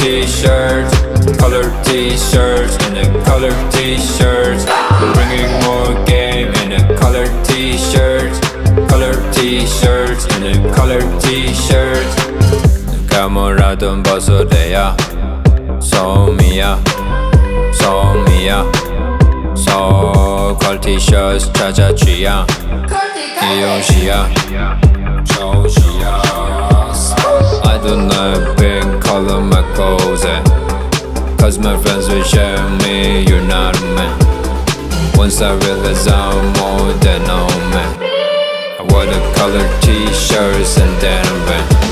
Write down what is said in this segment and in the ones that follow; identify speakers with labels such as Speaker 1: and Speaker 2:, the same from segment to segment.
Speaker 1: T-shirts, Colored t-shirts and a colored T-shirts. Bringing more game in the colored T-shirts, colored T-shirts, and the colored T-shirts. cha cha chia don't been calling my closet eh? Cause my friends will share me, you're not a man Once I realize I'm more than a man. I wore the colored t-shirts and denim band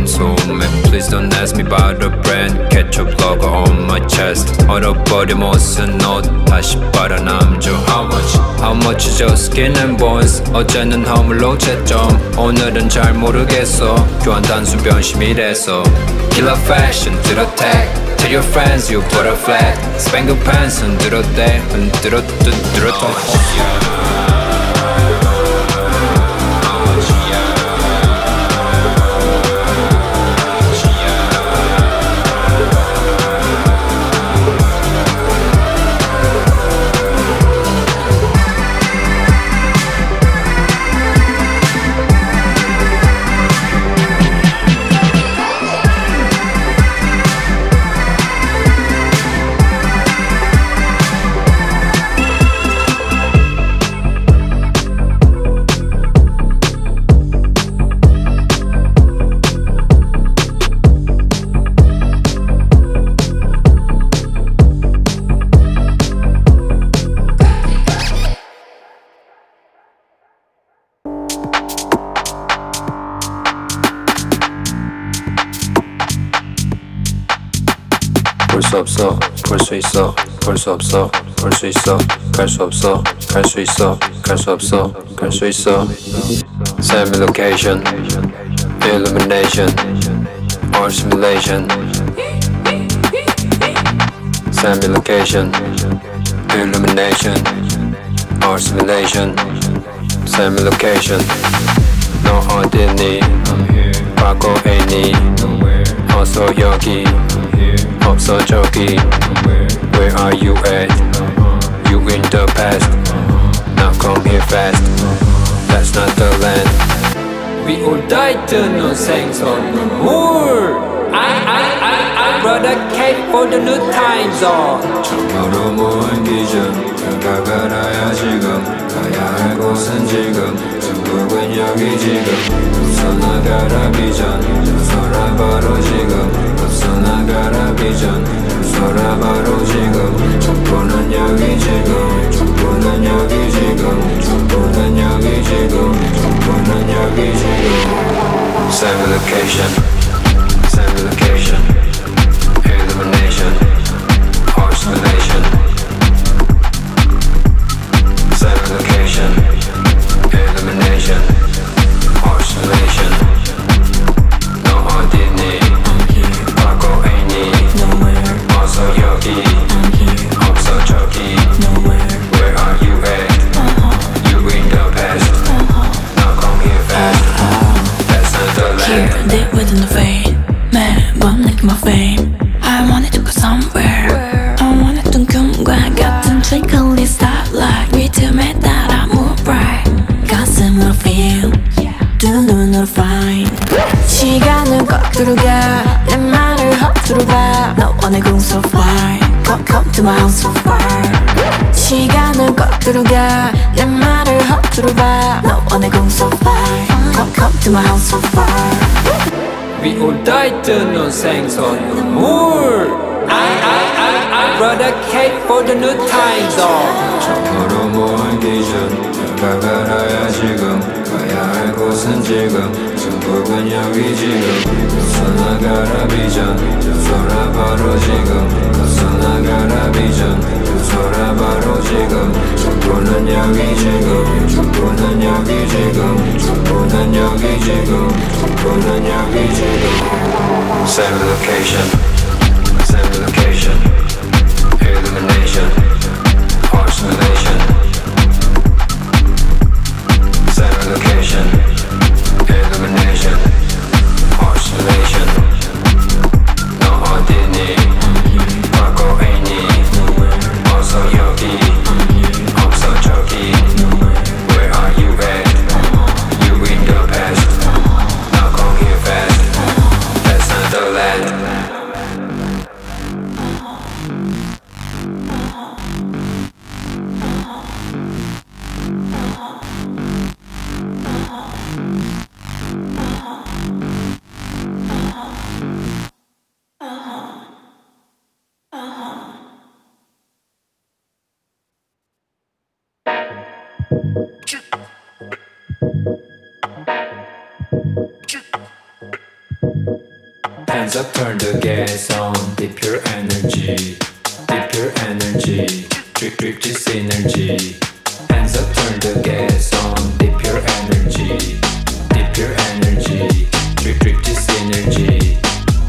Speaker 1: 민소매 Please don't ask me about the brand Ketchup logo on my chest 얼어버린 옷은 옷 다시 빨아남죠 How much? How much죠 skin and bones 어제는 허물로 채점 오늘은 잘 모르겠어 교환 단순 변심이래서 Killer fashion 들어 tag Tell your friends you put a flag Spangle pants 흔들어 대 흔들어 뜯들어 볼수없 opção, persuasão, persuasão, persuasão, cash opção, persuasão, cash opção, persuasão. Same location, illumination, or simulation. Same location, illumination, or simulation. Same location, no identity, Paco any, also Yogi 애니 어서 여기 없어 저기 Where are you at? You in the past Now come here fast That's not the land We all died to no 생선 눈물 I, I, I, I brought a cake for the new time zone 처음으로 모은 기준 다가가라야 지금 곳은 지금 중국은 여기 지금 웃어 나가라 비전 웃어라 바로 지금 웃어 나가라 비전 웃어라 바로 지금 족보는 여기 지금 족보는 여기 지금 족보는 여기 지금 족보는 여기 지금 Same location Same location Illumination
Speaker 2: 시간은 거꾸로 가내 말을 허투루 봐 너와 내궁 so far Come, come to my home so far 시간은 거꾸로 가내 말을 허투루 봐 너와 내궁 so far Come, come to my home so far
Speaker 3: We all died to no 생선 눈물 Brother Kate for the new time zone
Speaker 1: 처음으로 모은 기준 결과가 나야 지금 가야 할 곳은 지금 불근여 위지금. 웃어나가라 비전. 웃어라 바로 지금. 웃어나가라 비전. 웃어라 바로 지금. 축구는 여기 지금. 축구는 여기 지금. 축구는 여기 지금. 축구는 여기 지금.
Speaker 3: Same location. Same location. Illumination. Arsenalation elimination, oscillation, no ordinary.
Speaker 1: hands up, turn the gas on. Dip your energy, dip your energy. Drip, drip this energy. Hands up, turn the gas on. Dip your energy, dip your energy. Drip, drip this energy.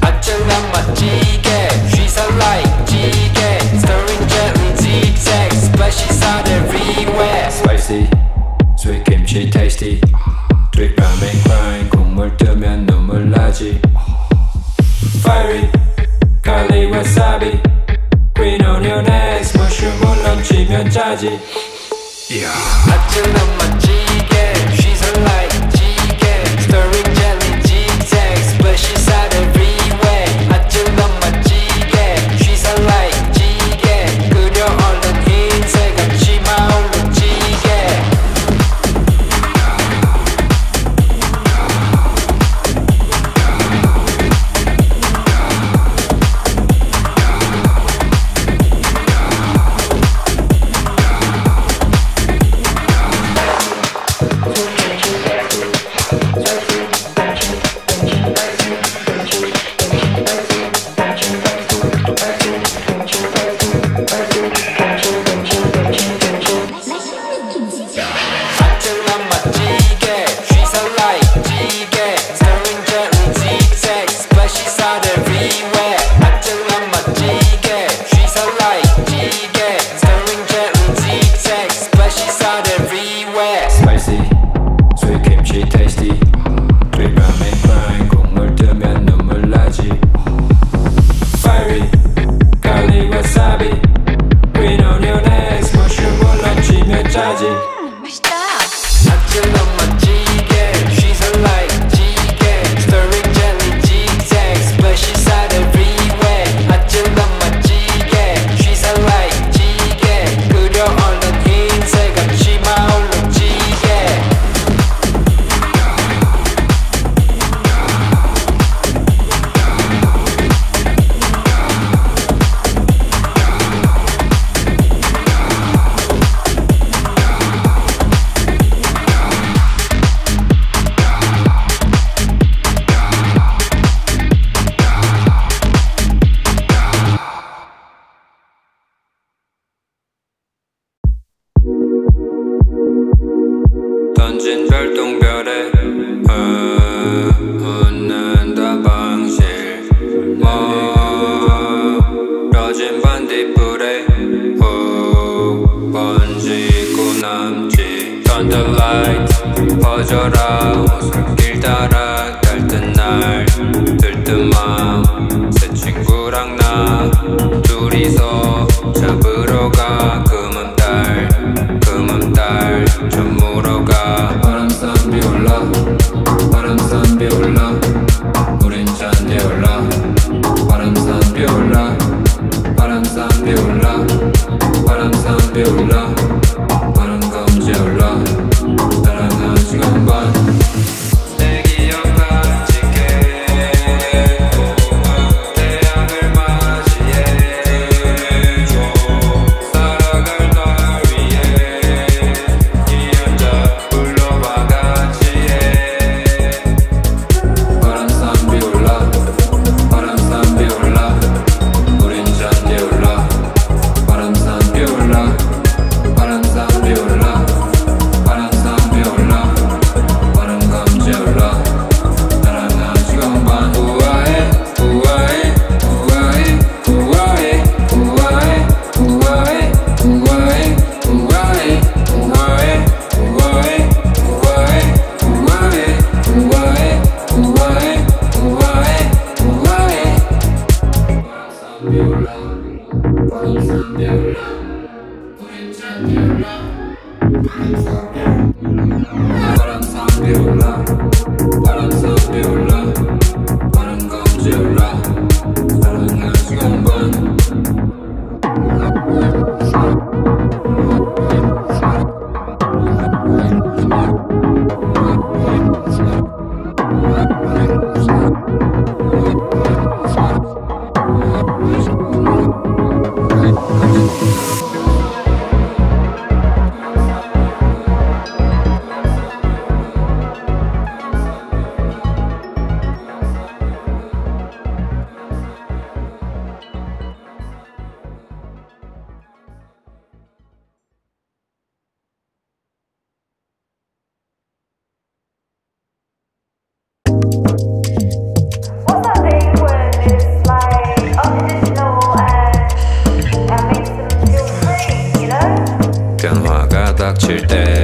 Speaker 3: 아찔한 맛지게, she's a light 지게. Stirring gently, zigzag, splashes out everywhere.
Speaker 1: Spicy, sweet kimchi tasty. 드립 밤에 grind 국물 뜨면 눈물 나지 fiery, curly wasabi, Queen on your neck, mushroom, mulan, chimion, chaji. Yeah. days off. Presented to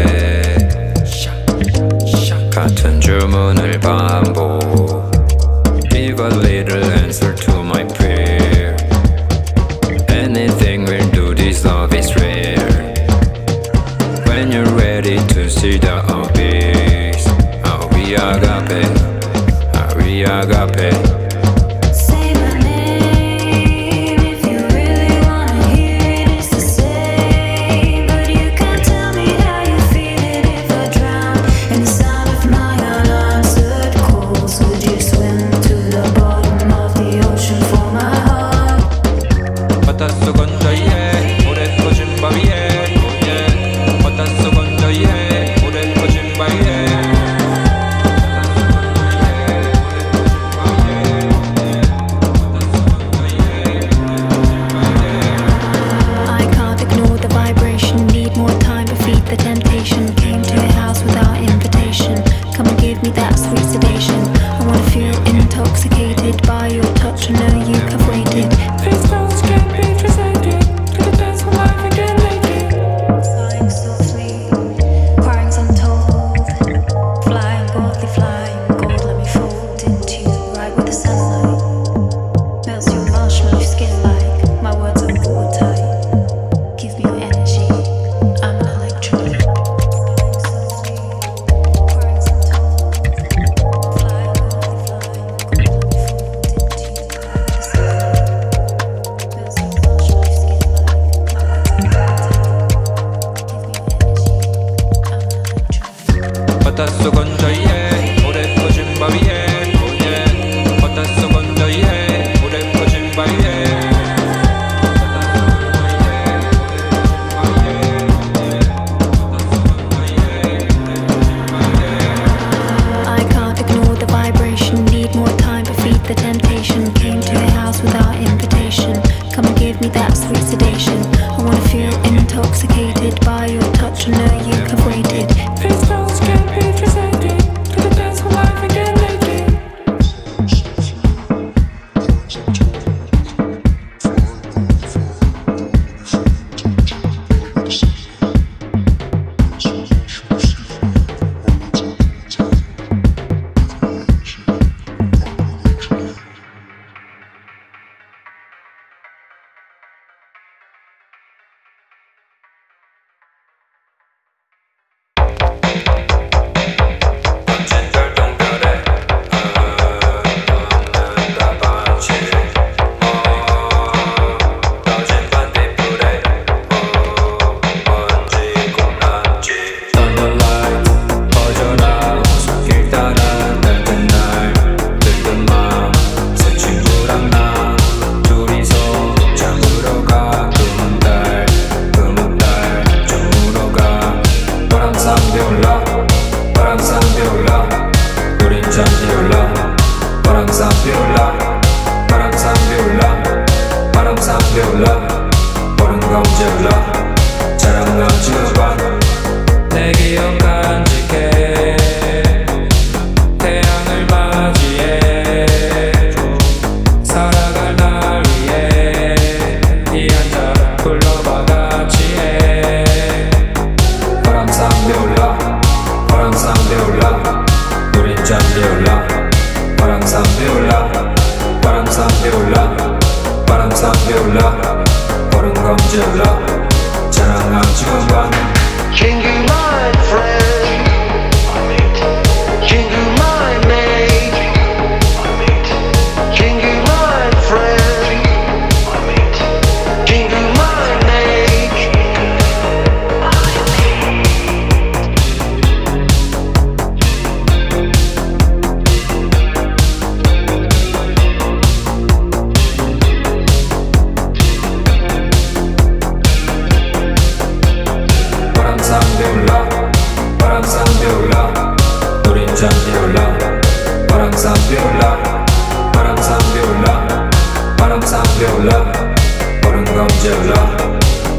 Speaker 1: Balam cevla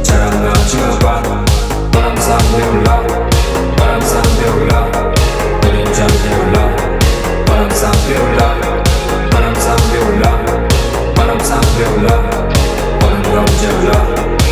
Speaker 1: Çeranda çıkaba Balam san devla
Speaker 2: Balam san devla Dönüncan devla Balam san devla Balam san devla Balam san devla Balam
Speaker 4: cevla